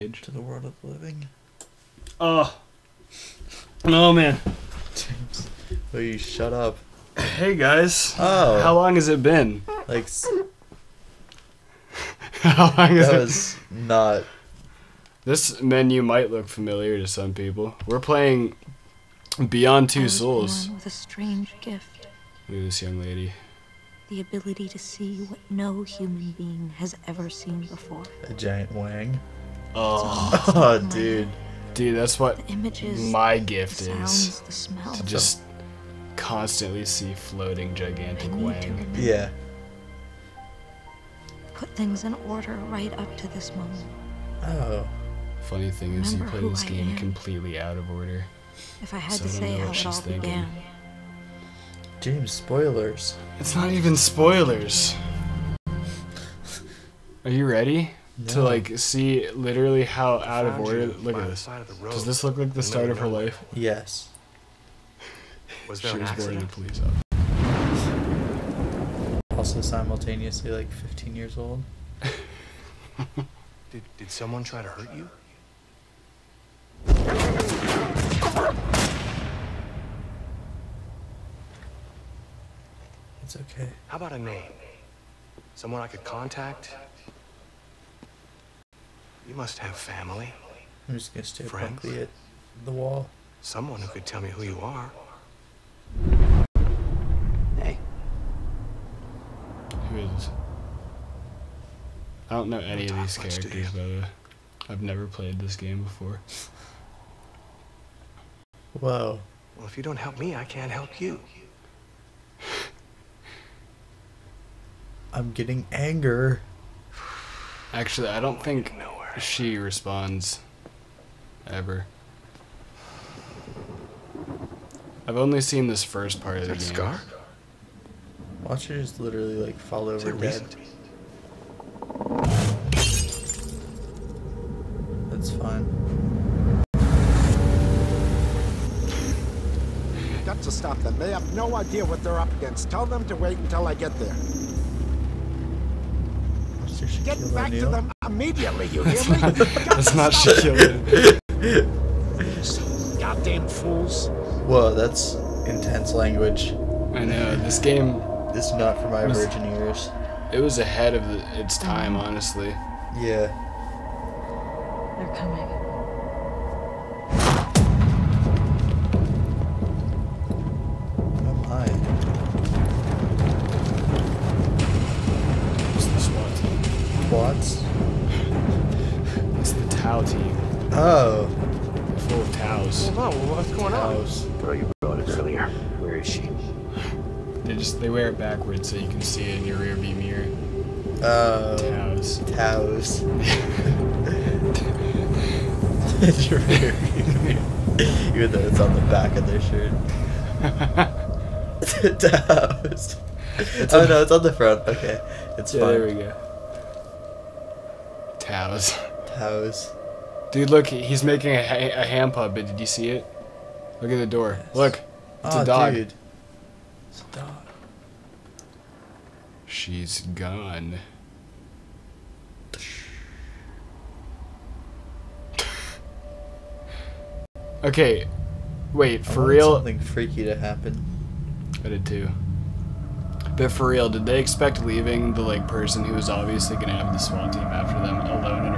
Age. to the world of living. Oh. Oh man. James, will you shut up? Hey guys. Oh. How long has it been? Like How long has that it? was not. This menu might look familiar to some people. We're playing Beyond I Two was Souls. born with a strange gift, Look at this young lady. the ability to see what no human being has ever seen before. A giant wang. Oh, Oh, dude. dude, that's what The images, my the gift sounds, is. the smell. To just constantly see floating gigantic need wang. Yeah. Put things in order right up to this moment. Oh. Funny thing is, you Remember play this I game am. completely out of order. If I had So to I say how it she's all thinking. began, James, spoilers. It's not even spoilers. Are you ready to like see literally how out of order? Look at this. side of the road. Does this look like the start of her life? Yes. Was She there was an born in a accident? police officer. Also simultaneously like 15 years old. Did, did someone try to hurt you? It's okay. How about a name? Someone I could contact? You must have family. I'm just gonna stare Friends? blankly at the wall. Someone who could tell me who you are. Hey, Who is this? I don't know any of Don't these talk much, do characters, you? by the way. I've never played this game before. Whoa. Well, if you don't help me, I can't help you. I'm getting anger. Actually, I don't think Nowhere. She responds ever. I've only seen this first part of Is the that game. Scar? Watch her just literally like fall Is over dead. That's fine. Got to stop them. They have no idea what they're up against. Tell them to wait until I get there. Mr. Get Shaquille back to them immediately, you hear me? That's not Shaquille. Goddamn fools. Whoa, that's intense language. I know this game. This is not for my Was- virgin ears. It was ahead of the, its time, honestly. Yeah. they're coming. Oh. Full of Taos. Well, no, what's going on? Cows. girl you brought it earlier. Where is she? They just they wear it backwards so you can see it in your rear view mirror. Oh. Taos. Cows. Even though it's on the back of their shirt. Cows. Oh no, it's on the front. Okay. It's Yeah, fine. there we go. Taos. Cows. Dude, look, he's making a, ha- a hand puppet. Did you see it? Look at the door. Yes. Look, it's oh, a dog. dude. It's a dog. She's gone. okay, wait, for real? Something freaky to happen. I did too. But for real, did they expect leaving the like person who was obviously gonna have the SWAT team after them alone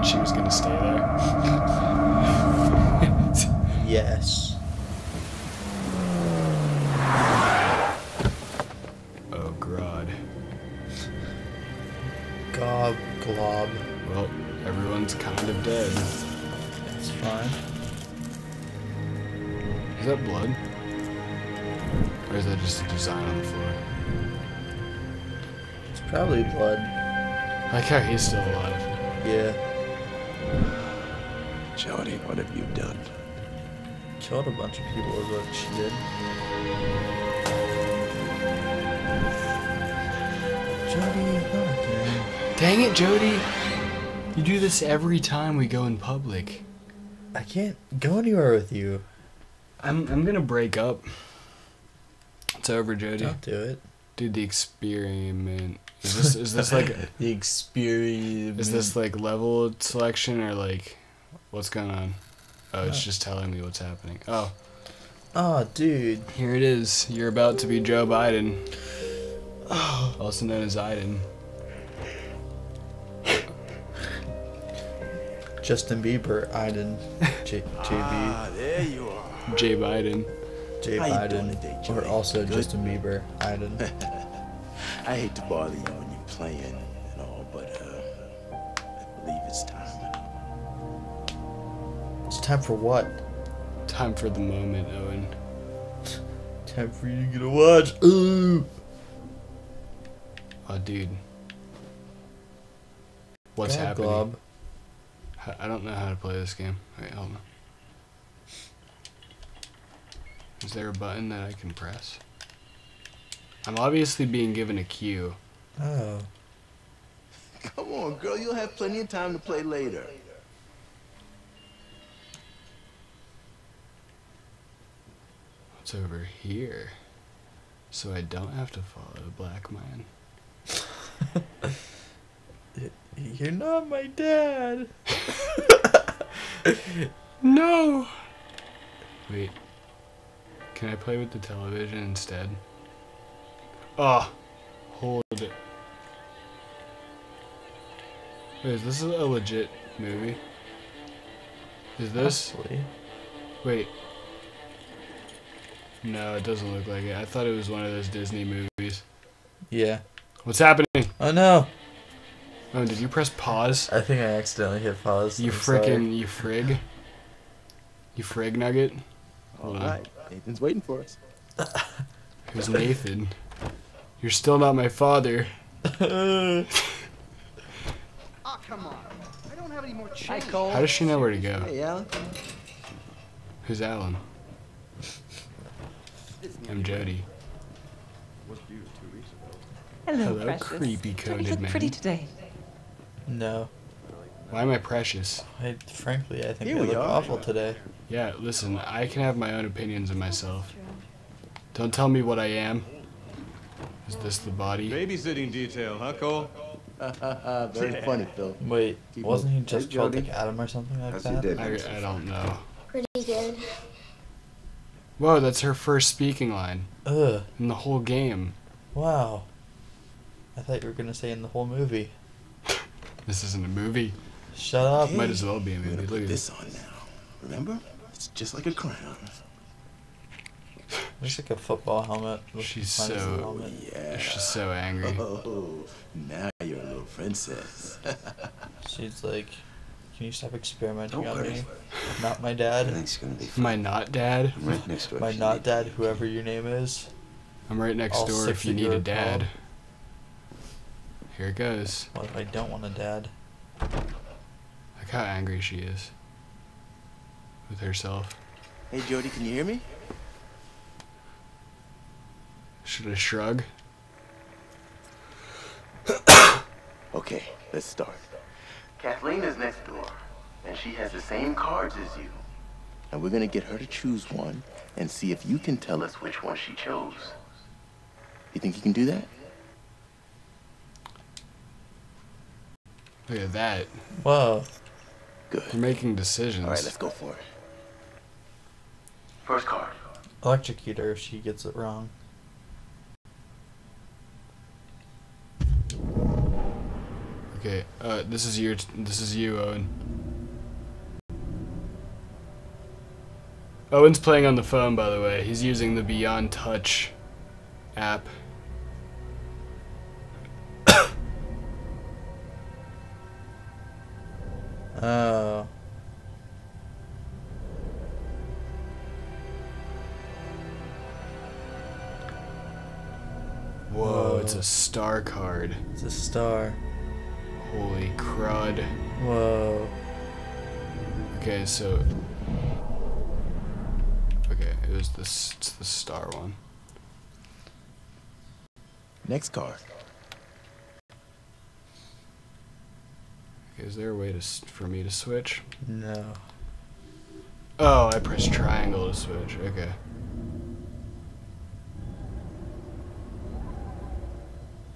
and she was gonna stay there. Yes. oh god. Gob glob. Well, everyone's kind of dead. It's fine. Is that blood? Or is that just a design on the floor? It's probably blood. I like how he's still alive. Yeah. Jodie, what have you done? Killed a bunch of people is what she did. Jodie, not again. Dang it, Jodie! You do this every time we go in public. I can't go anywhere with you. I'm I'm gonna break up. It's over, Jodie. Don't do it. Dude, the experiment Is this is this like the experience? is this like level selection or like what's going on? Oh, it's uh. just telling me what's happening. Oh, Oh, dude. here it is. You're about to be Joe Biden, oh. also known as Aiden. Justin Bieber, Aiden, J- JB, ah, there you are. Jay Biden. J How you doing Biden, today, or Joey? also Good? Justin Bieber, Aiden. I hate to bother you when you're playing time for what? Time for the moment, Owen. Time for you to get a watch. Ooh. Oh, dude. What's God, happening? Glob. H- I don't know how to play this game. Wait, hold on. Is there a button that I can press? I'm obviously being given a cue. Oh. Come on, girl, you'll have plenty of time to play later. What's over here? So I don't have to follow the black man. You're not my dad. No! Wait. Can I play with the television instead? Oh! Hold it. Wait, is this a legit movie? Is this? Possibly. Wait. No, it doesn't look like it. I thought it was one of those Disney movies. Yeah. What's happening? Oh no. Oh, did you press pause? I think I accidentally hit pause. You I'm sorry. frickin' you frig. You frig nugget? All Hold on. Nathan's waiting for us. Who's Nathan? You're still not my father. Oh, come on. I don't have any more change. How does she know where to go? Hey, Alan. Who's Alan? I'm Jodie. Hello, Hello, precious. creepy Don't you look man. pretty today? No. Why am I precious? I, frankly, I think Here I we look are. awful today. Yeah, listen, I can have my own opinions of myself. Don't tell me what I am. Is this the body? Babysitting detail, huh, Cole? Very funny, Phil. Wait, wasn't he just Hey, called Jodie. like Adam or something like How's that? I, I don't know. Pretty good. Whoa, that's her first speaking line Ugh. in the whole game. Wow. I thought you were gonna say in the whole movie. This isn't a movie. Shut up. Might as well be a I'm movie. Look put at this this. on now. Remember? It's just like a crown. Looks like a football helmet. She's so- helmet. Yeah. She's so angry. Oh, now you're a little princess. She's like, can you stop experimenting Don't on worry. me? Not my dad. Everything's gonna be fine. My not dad. I'm right next to her. My you not need dad, whoever your name is. I'm right next All door six if you of need you a dad. called. Here it goes. What if I don't want a dad? Look how angry she is with herself. hey, Jodie, can you hear me? Should I shrug? Okay, let's start. Kathleen is next door, and she has the same cards as you. And we're gonna get her to choose one and see if you can tell us which one she chose. You think you can do that? Look at that. Whoa. Good. We're making decisions. All right, let's go for it. First card. Electrocute her if she gets it wrong. Okay, uh, this is your, this is you, Owen. Owen's playing on the phone, by the way. He's using the Beyond Touch app. Oh. Whoa, it's a star card. It's a star. Holy crud. Whoa. Okay, so. Okay, it was this. It's the star one. Next card. Okay, is there a way to for me to switch? No. Oh, I pressed triangle to switch. Okay.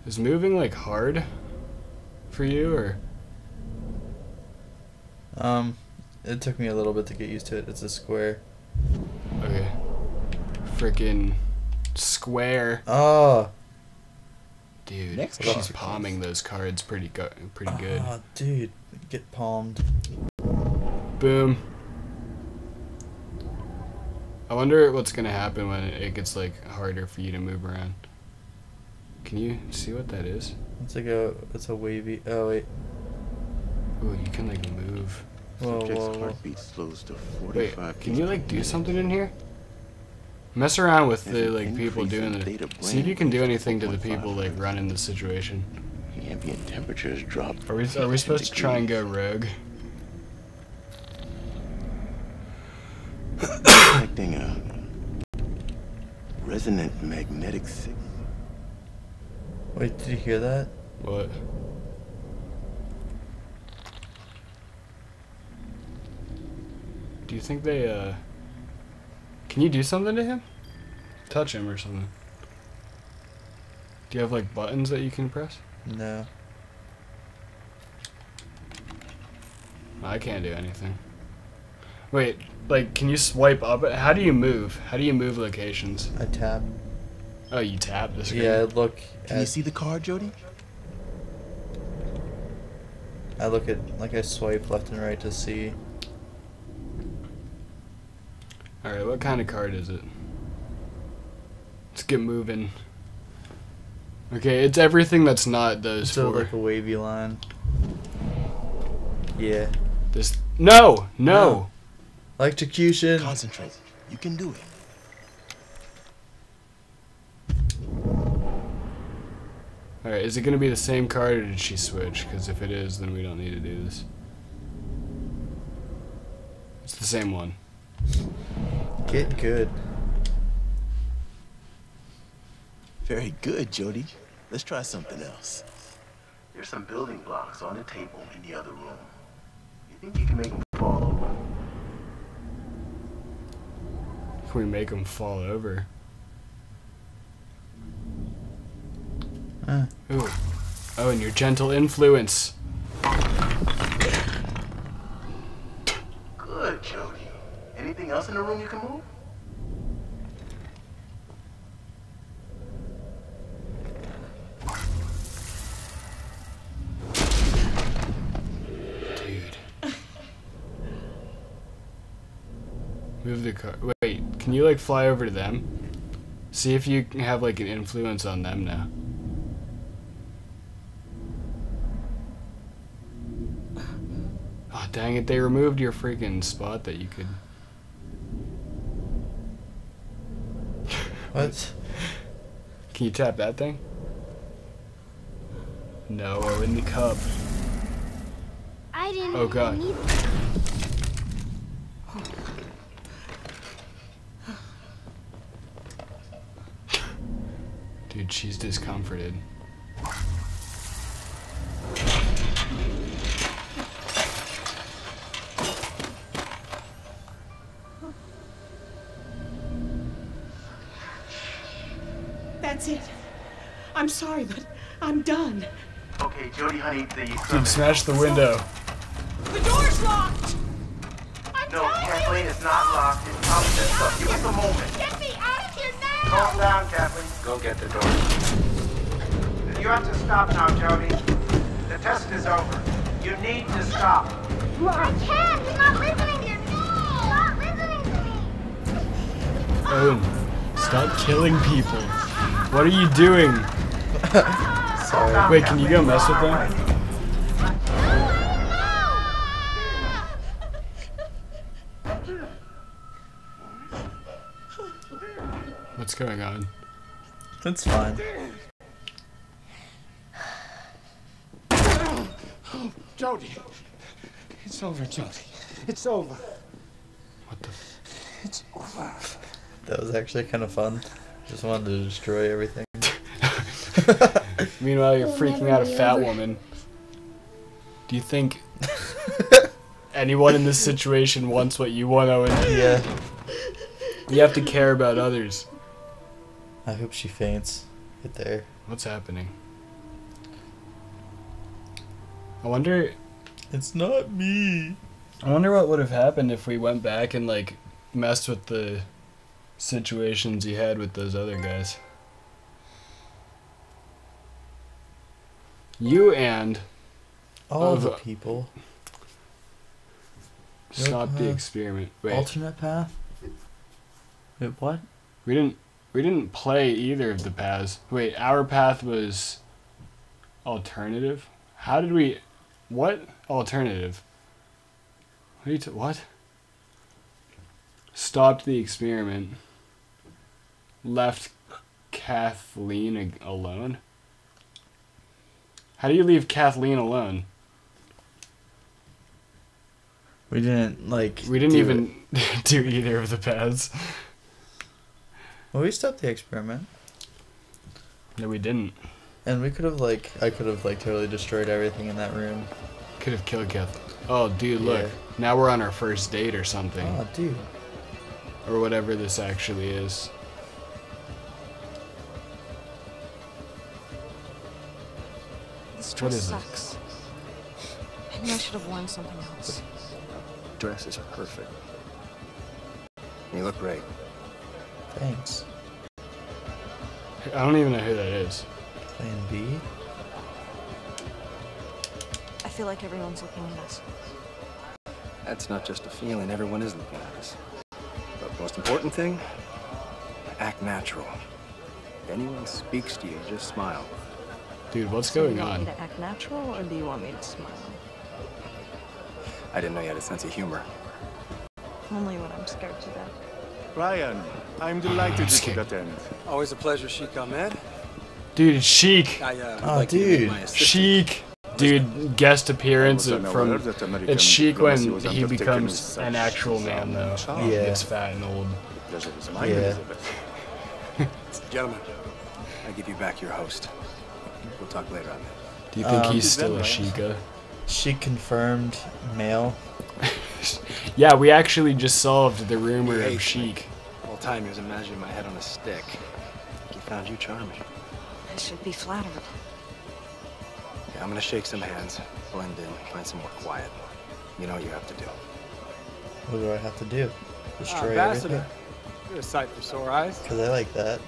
Is moving like hard for you or Um, it took me a little bit to get used to it. It's a square. okay? Freaking square, Oh, dude. Next she's card, palming those cards pretty go- pretty good. oh, dude, get palmed. Boom. I wonder what's gonna happen when it gets like harder for you to move around. Can you see what that is? It's like a, it's a wavy. Oh wait, Ooh, you can like move. whoa, Subject's whoa, whoa. heartbeat slows to 45. Wait, can you like do something in here? Mess around with the like people doing theta the. See if you can do anything to the people like running the situation. The ambient temperature has dropped. Are we are we supposed to try and go rogue? Detecting a resonant magnetic signal. Wait, did you hear that? What? Do you think they uh? Can you do something to him? Touch him or something? Do you have like buttons that you can press? No. I can't do anything. Wait, like, can you swipe up? How do you move? How do you move locations? I tap. Oh, you tap the screen. Yeah, I look. Can you see the card, Jodie? I look at like I swipe left and right to see. All right, what kind of card is it? Let's get moving. Okay, it's everything that's not those So four. like a wavy line. Yeah. This no, no. No. Electrocution. Concentrate. You can do it. All right, is it gonna be the same card or did she switch? Because if it is, then we don't need to do this. It's the same one. Get good. Very good, Jodie. Let's try something else. There's some building blocks on the table in the other room. You think you can make them fall over? Can we make them fall over? Uh, Ooh. Oh, and your gentle influence. Good, Jodie. Anything else in the room you can move? Dude. Move the car. Wait, can you like fly over to them? See if you can have like an influence on them now. Dang it, they removed your freaking spot that you could. what? Can you tap that thing? No, oh, in the cup. I didn't Oh, God. need Dude, she's discomforted. I'm sorry, but I'm done. Okay, Jodie, honey, the Dude, smash the window. The door's locked! I'm No, Kathleen, it's not locked. It's probably just stuck. Give us a moment. Get me out of here now! Calm down, Kathleen. Go get the door. You have to stop now, Jodie. The test is over. You need to stop. I can't! You're not listening to me! You're not listening to me! Owen, stop killing people. What are you doing? Sorry. Wait, can you go mess with them? What's going on? That's fine. Jodie. It's over, Jodie. It's over. What the? F- It's over. That was actually kind of fun. Just wanted to destroy everything. Meanwhile, you're freaking out a fat woman. Do you think anyone in this situation wants what you want, Owen? Yeah. You have to care about others. I hope she faints. Right there. What's happening? I wonder. It's not me. I wonder what would have happened if we went back and like messed with the situations he had with those other guys. You and All the people. Stop the uh, experiment. Wait, Alternate path. Wait, what? we didn't we didn't play either of the paths. Wait, our path was alternative. How did we? What alternative? What? T- what? Stopped the experiment. Left Kathleen alone. How do you leave Kathleen alone? We didn't like. We didn't do even do either of the paths. Well, we stopped the experiment, No, we didn't. and we could have like. I could have like totally destroyed everything in that room. Could have killed Kath. Oh, dude, look. Yeah. Now we're on our first date or something. Oh, dude. Or whatever this actually is. This What dress is it? sucks. Maybe I should have worn something else. Dress is perfect. You look great. Thanks. I don't even know who that is. Plan B. I feel like everyone's looking at us. That's not just a feeling. Everyone is looking at us. But the most important thing, act natural. If anyone speaks to you, just smile. Dude, what's So going do you want on? me to act natural, or do you want me to smile? I didn't know you had a sense of humor. Only when I'm scared to death. Ryan, I'm delighted Just you could kidding. attend. Always a pleasure, Sheik Ahmed. Dude, it's Chic. I, uh, Oh, like you to be dude. my assistant. Chic. Dude, guest appearance I of- was from. unaware It's Chic when he becomes an actual man, though. charm. Yeah. Gets fat and old. Pleasure is mine, Yeah. Gentlemen, I give you back your host. We'll talk later on that. Do you think Um, he's still a Right. Sheikah? She confirmed male. Yeah, we actually just solved the rumor of Chic. The whole time he was imagining my head on a stick. He found you charming. I should be flattered. Yeah, I'm gonna shake some hands, blend in, find some more quiet. You know what you have to do. What do I have to do? Destroy Ambassador, everything? you're a sight for sore eyes. Because I like that.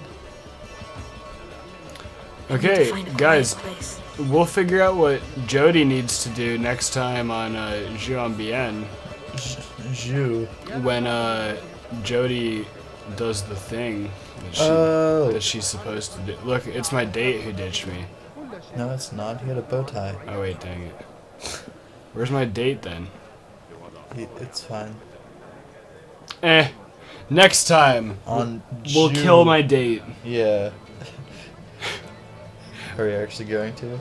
Okay, Find a quiet guys, place. we'll figure out what Jodie needs to do next time on uh, Jouons Bien Jew. when uh, Jodie does the thing that, she, Oh. that she's supposed to do. Look, it's my date who ditched me. No, it's not. He had a bow tie. Oh wait, dang it. Where's my date then? It's fine. Eh. Next time, On we'll June- kill my date. Yeah. Are we actually going to?